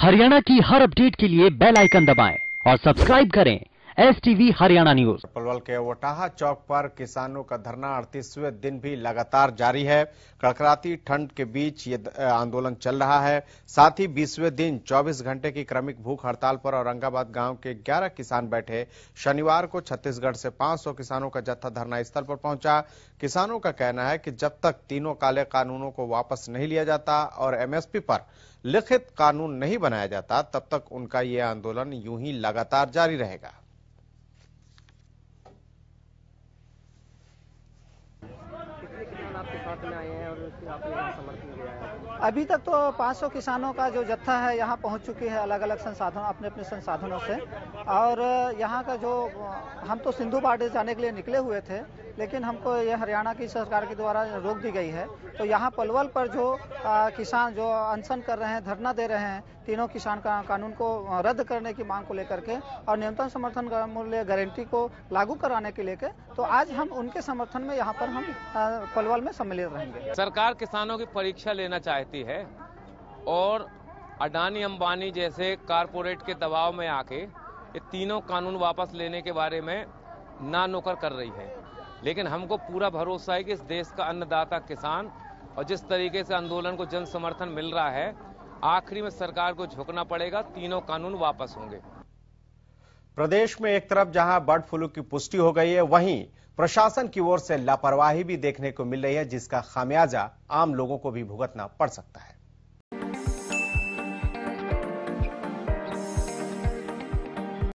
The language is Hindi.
हरियाणा की हर अपडेट के लिए बेल आइकन दबाएँ और सब्सक्राइब करें। S TV Haryana news. Palwal के वटाहा चौक पर किसानों का धरना, अड़तीसवें दिन भी लगातार जारी है। कड़कड़ाती ठंड के बीच ये आंदोलन चल रहा है। साथ ही बीसवें दिन 24 घंटे की क्रमिक भूख हड़ताल पर औरंगाबाद गाँव के 11 किसान बैठे। शनिवार को छत्तीसगढ़ से 500 किसानों का जत्था धरना स्थल पर पहुँचा। किसानों का कहना है कि जब तक तीनों काले कानूनों को वापस नहीं लिया जाता और एमएसपी पर लिखित कानून नहीं बनाया जाता, तब तक उनका ये आंदोलन यूँ ही लगातार जारी रहेगा। अभी तक तो 500 किसानों का जो जत्था है यहाँ पहुँच चुकी है अलग अलग संसाधन अपने अपने संसाधनों से। और यहाँ का जो हम तो सिंधु बार्डर जाने के लिए निकले हुए थे लेकिन हमको ये हरियाणा की सरकार के द्वारा रोक दी गई है। तो यहाँ पलवल पर जो आ, किसान जो अनशन कर रहे हैं धरना दे रहे हैं तीनों किसान का कानून को रद्द करने की मांग को लेकर के और न्यूनतम समर्थन मूल्य गारंटी को लागू कराने के लेकर तो आज हम उनके समर्थन में यहाँ पर हम आ, पलवल में सम्मिलित रहेंगे सरकार किसानों की परीक्षा लेना चाहती है और अडानी अंबानी जैसे कारपोरेट के दबाव में आके ये तीनों कानून वापस लेने के बारे में ना नौकर कर रही है। लेकिन हमको पूरा भरोसा है कि इस देश का अन्नदाता किसान और जिस तरीके से आंदोलन को जन समर्थन मिल रहा है, आखिरी में सरकार को झुकना पड़ेगा, तीनों कानून वापस होंगे। प्रदेश में एक तरफ़ जहाँ बर्ड फ्लू की पुष्टि हो गई है, वहीं प्रशासन की ओर से लापरवाही भी देखने को मिल रही है, जिसका खामियाजा आम लोगों को भी भुगतना पड़ सकता है।